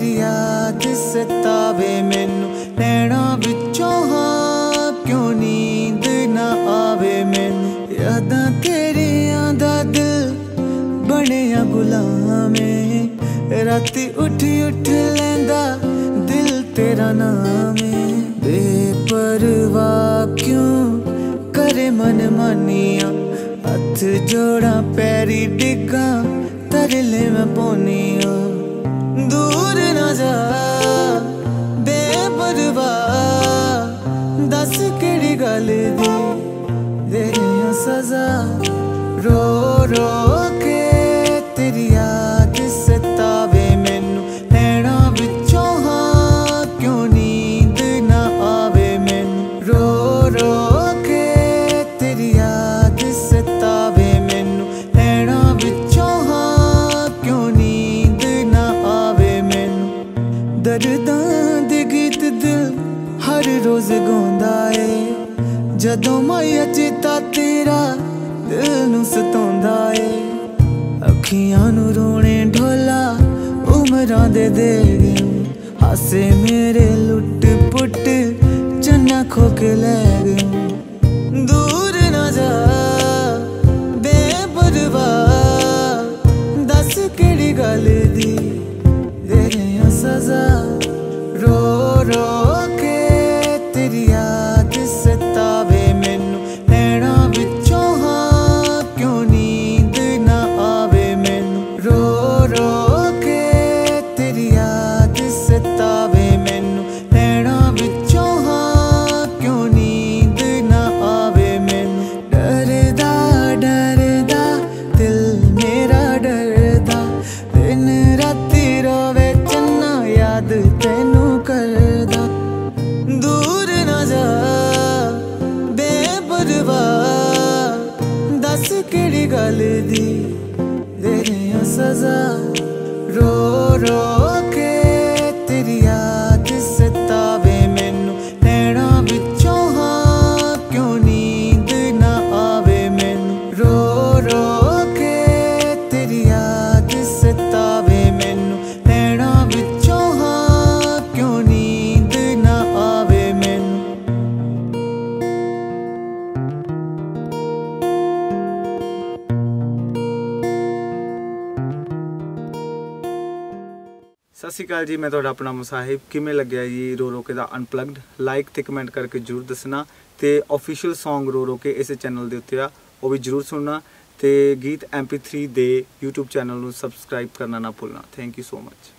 ਰੋ ਰੋ ਕੇ ਯਾਦ ਸਤਾਵੇ ਮੈਨੂੰ। ਨੈਣਾ ਵਿੱਚੋਂ ਹਾਂ, ਕਿਉਂ ਨੀਂਦ ਨਾ ਆਵੇ ਮੈਨੂੰ? ਯਾਦਾਂ ਤੇਰੀਆਂ ਦਾ ਦਿਲ ਬਣਿਆ ਗੁਲਾਮੇ ਰਾਤੀ ਉੱਠ ਉੱਠ ਲੈਂਦਾ ਦਿਲ ਤੇਰਾ ਨਾਮੇ ਬੇਪਰਵਾਹ ਕਿਉਂ ਕਰੇ ਮਨ ਮਾਨੀਆਂ ਹੱਥ ਜੋੜਾਂ, ਪੈਰੀ ਡਿੱਗਾਂ ਤਰਲੇ ਮੈਂ ਪੋਨੀਆਂ। ਦੂਰ ਜਾ ਬੇਪਰਵਾਹ। ਦੱਸ ਕਿਹੜੀ ਗੱਲ ਦੀ? ਦੇ ਰਿਹਾ ਸਜ਼ਾ ਰੋ ਰੋ ਦਰਦਾਂ ਦੇ ਗੀਤ ਦਿਲ ਹਰ ਰੋਜ਼ ਗਾਉਂਦਾ ਏ। ਜਦੋਂ ਮੈਂ ਚੇਤਾ ਤੇਰਾ ਦਿਲ ਨੂੰ ਸਤਾਉਂਦਾ ਏ। ਅੱਖੀਆਂ ਨੂੰ ਰੋਣੇ ਢੋਲਾ ਉਮਰਾਂ ਦੇ ਦੇ ਗਏ ਹਾਸੇ ਮੇਰੇ ਲੁੱਟ ਪੁੱਟ ਚੰਨਾ ਖੋ ਕੇ ਲੈ ਗਏ ਦੂਰ ਨਾ ਜਾ, ਬੇਪਰਵਾਹ, ਦੱਸ ਕਿਹੜੀ ਗੱਲ ਦੀ? ਰਿਹਾ ਸਜ਼ਾ ਰੋ ਯਾਦ ਤੈਨੂੰ ਕਰਦਾ। ਦੂਰ ਨਾ ਜਾ ਬੇਪਰਵਾਹ ਦੱਸ ਕਿਹੜੀ ਗੱਲ ਦੀ ਦੇ ਰਿਹਾ ਸਜ਼ਾ। ਰੋ ਰੋ। ਸਤਿ ਸ਼੍ਰੀ ਅਕਾਲ ਜੀ, ਮੈਂ ਤੁਹਾਡਾ ਆਪਣਾ ਮੁਸਾਹਿਬ। ਕਿਵੇਂ ਲੱਗਿਆ ਜੀ ਰੋ ਰੋ ਕੇ ਦਾ ਅਨਪਲੱਗਡ? ਲਾਈਕ ਤੇ ਕਮੈਂਟ ਕਰਕੇ ਜਰੂਰ ਦੱਸਣਾ ਤੇ ਅਫੀਸ਼ੀਅਲ Song ਰੋ ਰੋ ਕੇ ਇਸੇ ਚੈਨਲ ਦੇ ਉੱਤੇ ਆ, ਉਹ ਵੀ ਜਰੂਰ ਸੁਣਨਾ ਤੇ ਗੀਤ MP3 ਦੇ YouTube ਚੈਨਲ ਨੂੰ ਸਬਸਕ੍ਰਾਈਬ ਕਰਨਾ ਨਾ ਭੁੱਲਣਾ। Thank you so much